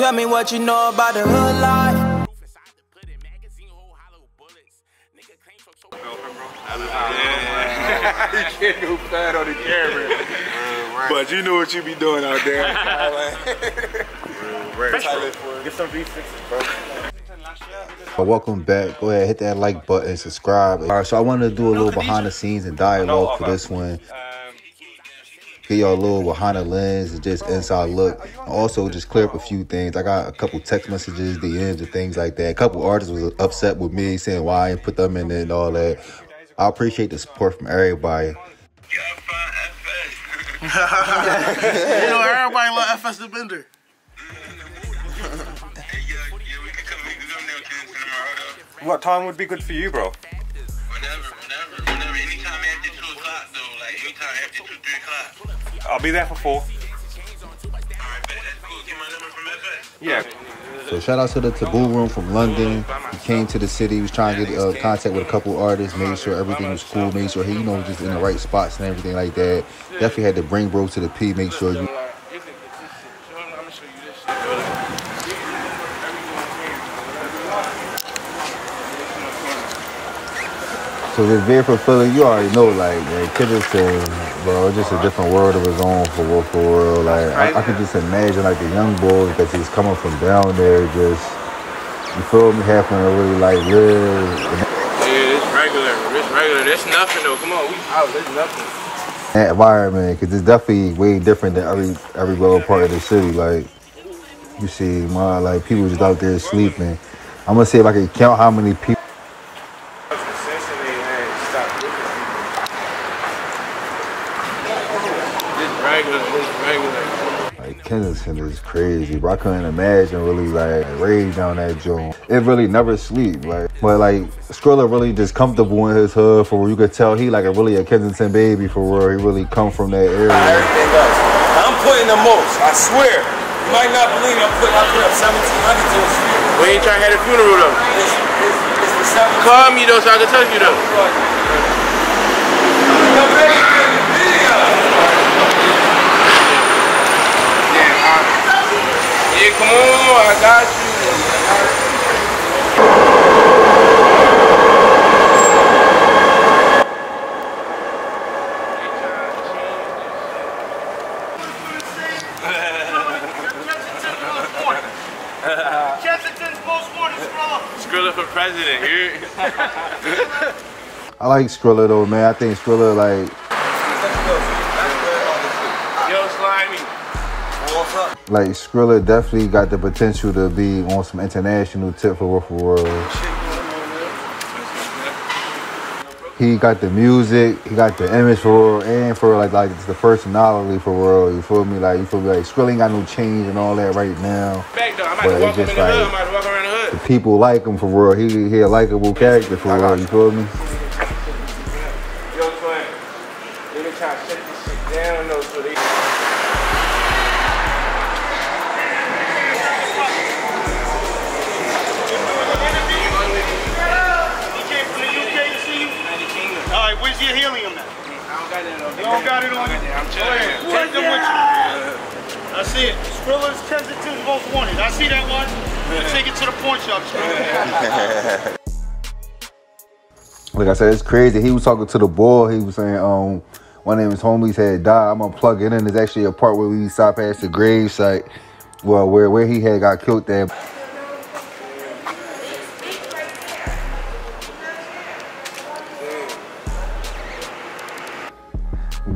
Tell me what you know about the hood life. you can't go fat on the camera. But you know what you be doing out there. Get some V6, bro. Welcome back. Go ahead, hit that like button, subscribe. All right, so I wanted to do a little behind the scenes and dialogue for this one. Get y'all a little behind the lens and just inside look. And also just clear up a few things. I got a couple text messages, DMs, and things like that. A couple artists was upset with me saying why I didn't put them in it and all that. I appreciate the support from everybody. you know, everybody love FS the Bender. What time would be good for you, bro? Whenever, whenever, whenever, anytime after 2 o'clock, though, like anytime after 2, 3 o'clock. I'll be there for four. Alright, bet, that's cool. Get my number from FS. Yeah. So shout out to the Taboo Room from London. He came to the city. He was trying to get uh, contact with a couple artists, made sure everything was cool, made sure he, you know, just in the right spots and everything like that. Definitely had to bring bro to the P, make sure you. So it's very fulfilling, you already know, like, man, Kidderton, bro, it's just a different world of his own for real, for real. Like, I, I could just imagine, like, the young boy that just coming from down there, just, you feel me, having to really, like, live. Yeah, it's regular. It's regular. There's nothing though. Come on, we out. There's nothing. that environment because it's definitely way different than every every little part of the city. Like you see, my like people just out there sleeping. I'm gonna see if I can count how many people. It's regular. It's regular. Like Kensington is crazy, bro. I couldn't imagine really like rage on that joint. It really never sleep, like. But like Skrilla really just comfortable in his hood for real. You could tell he like a really a Kensington baby for where He really come from that area. everything else. I'm putting the most, I swear. You might not believe me, I'm putting, I put up 1700 to a street. We ain't trying to have a funeral though. It's, it's, it's the Call me though, so I can touch you though. The baby in the video. Yeah, come on, I got you. Kensington's most wanted Skrilla. Skrilla for president. You I like Skrilla though, man. I think Skrilla like Yo, slimy. Like Skrilla definitely got the potential to be on some international tip for real, for real. He got the music, he got the image for real, and for like like it's the first personality for real. You feel me? Like you feel me? Like Skrilla ain't got no change and all that right now. Back though. I might But have it's walk in just the hood. I like- might have walk around the hood. The people like him for real. He he a likable character for real. You feel me? Got that on. You don't got it on you? I'm chilling. take them with you. See it. Skrilla's Kensington's most wanted. I see that one. Take it to the pawn shop, Skrilla. Like I said, it's crazy. He was talking to the boy. He was saying, um, one of his homies had died. I'm gonna plug it in. There's actually a part where we stop past the grave site, well, where where he had got killed there.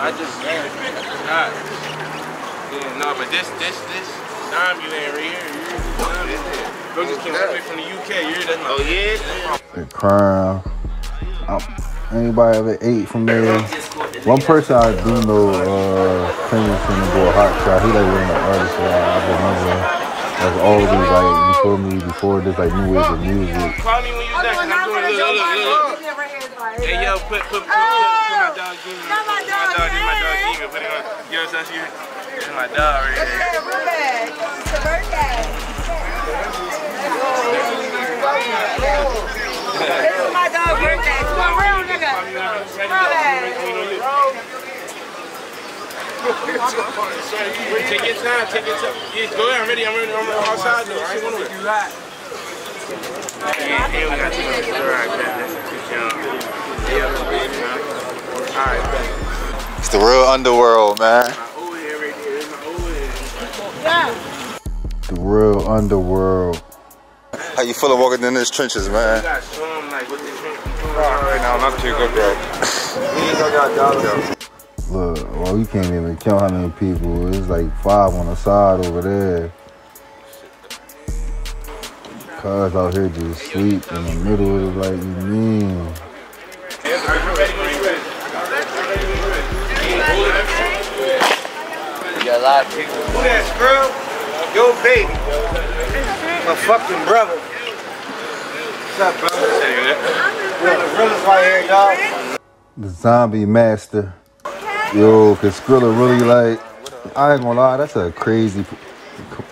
I just not. Yeah, no, but this, this, this time you ain't right here. You, Bro just came all the way from the UK. You hear that? Oh yeah. The crown. Um, anybody ever ate from there? One person I do know, uh, famous from the boy Hot Shot. He like one of the artists that I remember. That's always like before me, before this like new wave of music. Call me when you done. 'cause I'm doing a little, look, look, look. Hey yo, put put put put, put my dog Demon. Put my dog, this my dog Demon. Put it on. You know what I'm saying? This is my dog right here. This is my dog's birthday. Come on, real nigga. Take your time, take your time. Yeah, go ahead, I'm ready. I'm ready. I'm ready outside though. I ain't gonna wait. Yeah, yeah, we got to go. All right, man. Yeah. All right. It's the real underworld, man. My old head right there. This my old head. The real underworld. How you feeling walking in these trenches, You man? gotta them like what they drink. Right now, not too good, bro. We got dollars. Look, well, you can't even count how many people. It's like five on the side over there. Cars out here just sleep in the middle of the like, you mean? Who that scrub? Yo, baby. My fucking brother. What's up, brother? Yo, the realest right here, y'all. The zombie master. Yo, cause Skrilla really like, I ain't gonna lie, that's a crazy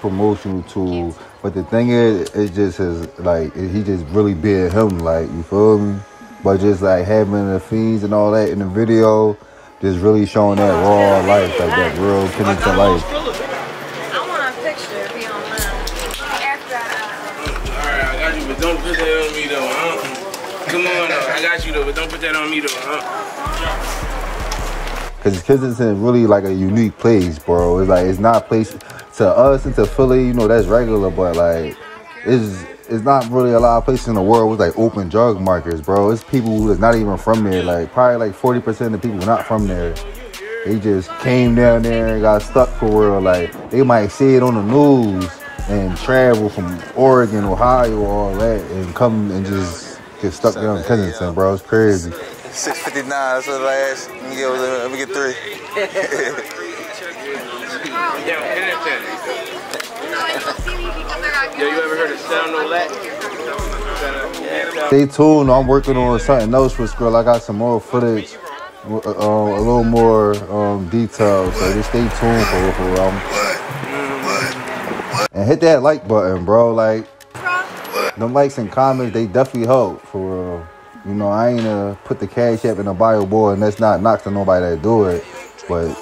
promotional tool. But the thing is, it just is like, he just really being him, like, you feel me? But just like having the fiends and all that in the video, just really showing that raw life, like that real Kensington life. Come on, though. I got you though, but don't put that on me though, huh? Cause, Cause it's in really like a unique place, bro. It's like it's not a place to us and to Philly, you know, that's regular, but like it's it's not really a lot of places in the world with like open drug markets, bro. It's people who is not even from there. Like probably like forty percent of the people not from there. They just came down there and got stuck for real. Like they might see it on the news and travel from Oregon, Ohio, all that, and come and just get stuck down in Kensington, bro. It's crazy. 659, that's what I asked. Let me get, let me get three. Yo, Kensington. Yo, you ever heard of Sound No Lack? Stay tuned. I'm working on something else for Skrill. I got some more footage, uh, a little more um, details. So just stay tuned for for real. Um, and hit that like button, bro. Like them likes and comments, they definitely help for real. You know, I ain't uh, put the cash app in the bio boy, and that's not knocking nobody that do it, but.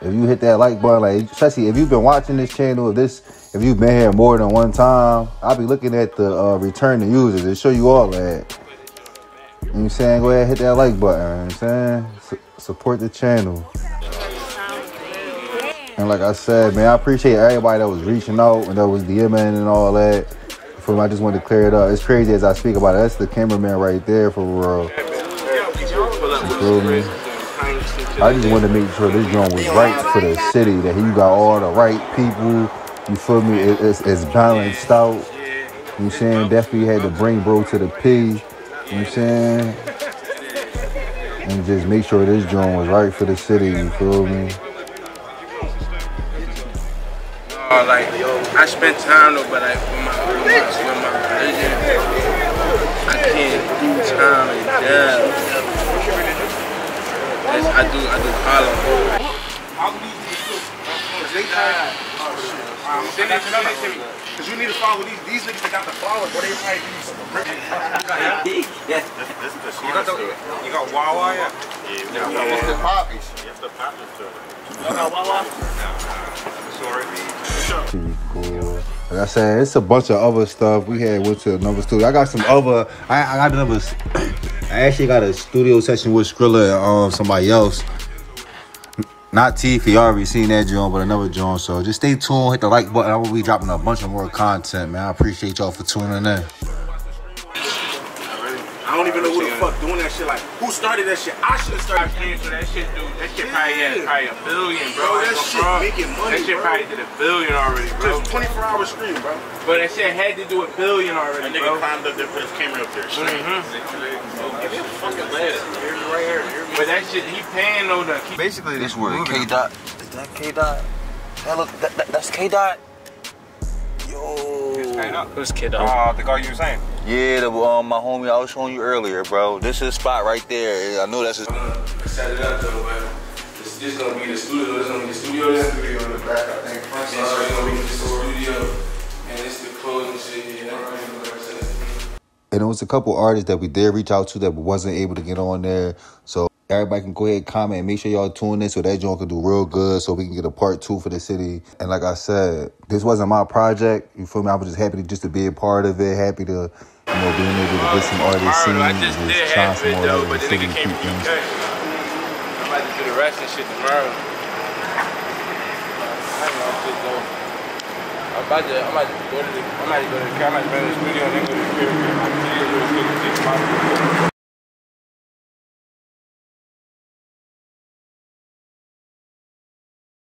If you hit that like button, like especially if you've been watching this channel, if this if you've been here more than one time, I'll be looking at the uh, return to users and show you all that. You know what I'm saying? Go ahead hit that like button, you know I'm saying? Su- support the channel. And like I said, man, I appreciate everybody that was reaching out and that was DMing and all that. For me, I just wanted to clear it up. It's crazy as I speak about it. That's the cameraman right there for real. You? I just wanted to make sure this joint was right for the city, that you got all the right people. You feel me? It- it's, it's balanced out. You know what I'm saying? Definitely had to bring bro to the P. You know what I'm saying? And just make sure this joint was right for the city. You feel me? Uh, like, I spent time though, but like, with my, with my, with my religion, I can't do time and death. That's, I do, I do hollow. Send it to me, send it to me. Cause you need to follow these. These niggas that got the followers, but they probably do some You got, you got Wawa, yeah? Yeah, It's the poppies. It's the patent to Pretty cool. Like I said, it's a bunch of other stuff. We had went to another studio. I got some other. I, I got another. I actually got a studio session with Skrilla and um, somebody else. Not T, you already seen that joint, but another joint. So just stay tuned, hit the like button. I will be dropping a bunch of more content, man. I appreciate y'all for tuning in. I don't even know who the fuck doing that shit. Like, who started that shit? I should have started. Yeah, so that shit, dude, that shit probably had probably a billion, bro. Bro, I that shit front. making money, That shit bro. probably did a billion already, bro. Just 24 hour stream, bro. But that shit had to do a billion already, That nigga bro. climbed up there, put his camera up there. Mm-hmm. straight. Oh, fucking lit. Right here. But that shit, he paying though to keep. Basically, this word K dot. Is that K dot? That look. That, that, that's K dot. Yo. Who's kid Oh, up? the guy you were saying. Yeah, the um, my homie I was showing you earlier, bro. This is a spot right there. I know that's his. Set it up though, man. This, this gonna be the studio. This gonna be the studio. This studio in the back, I think. Front side. So it's gonna be the studio, and it's the closing shit. Yeah, And it was a couple artists that we did reach out to that wasn't able to get on there. So everybody can go ahead and comment make sure y'all tune in so that joint can do real good so we can get a part two for the city. And like I said, this wasn't my project. You feel me? I was just happy to just to be a part of it, happy to, you know, being able to get some artists seen, and just half some more though, but the the city came keep things. I'm about to do the rest of shit tomorrow. I ain't gonna just go. I'm about to, I'm about to go to the, I'm about to go to the, I'm about to go to the studio and then go to the crib. and get my kids, go to the studio, take my